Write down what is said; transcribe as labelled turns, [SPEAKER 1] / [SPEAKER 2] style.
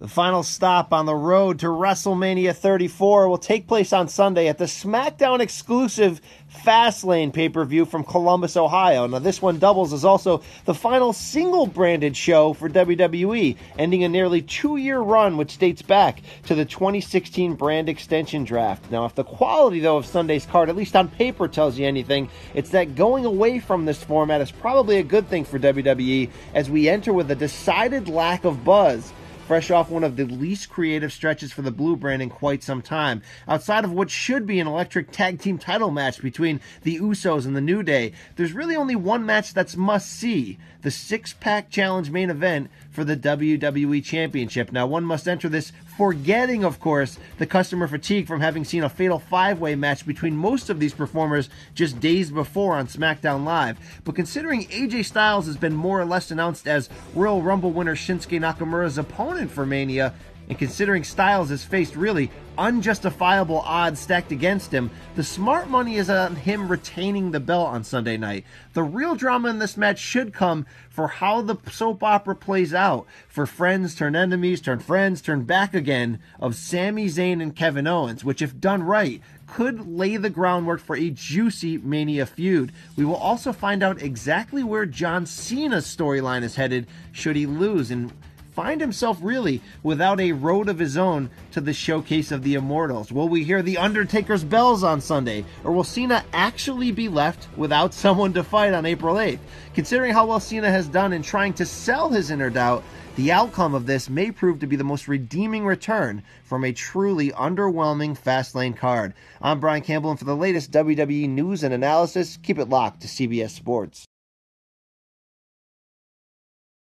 [SPEAKER 1] The final stop on the road to WrestleMania 34 will take place on Sunday at the SmackDown exclusive Fastlane pay per view from Columbus, Ohio. Now, this one doubles as also the final single branded show for WWE, ending a nearly two year run, which dates back to the 2016 brand extension draft. Now, if the quality, though, of Sunday's card, at least on paper, tells you anything, it's that going away from this format is probably a good thing for WWE as we enter with a decided lack of buzz fresh off one of the least creative stretches for the Blue brand in quite some time. Outside of what should be an electric tag team title match between the Usos and the New Day, there's really only one match that's must see the six pack challenge main event for the WWE Championship. Now, one must enter this forgetting, of course, the customer fatigue from having seen a fatal five way match between most of these performers just days before on SmackDown Live. But considering AJ Styles has been more or less announced as Royal Rumble winner Shinsuke Nakamura's opponent for Mania, and considering Styles has faced really unjustifiable odds stacked against him, the smart money is on him retaining the belt on Sunday night. The real drama in this match should come for how the soap opera plays out for friends turn enemies, turn friends, turn back again of Sami Zayn and Kevin Owens, which, if done right, could lay the groundwork for a juicy Mania feud. We will also find out exactly where John Cena's storyline is headed should he lose and find himself really without a road of his own to the showcase of the Immortals? Will we hear The Undertaker's bells on Sunday? Or will Cena actually be left without someone to fight on April 8th? Considering how well Cena has done in trying to sell his inner doubt, the outcome of this may prove to be the most redeeming return from a truly underwhelming Fastlane card. I'm Brian Campbell, and for the latest WWE news and analysis, keep it locked to CBS Sports.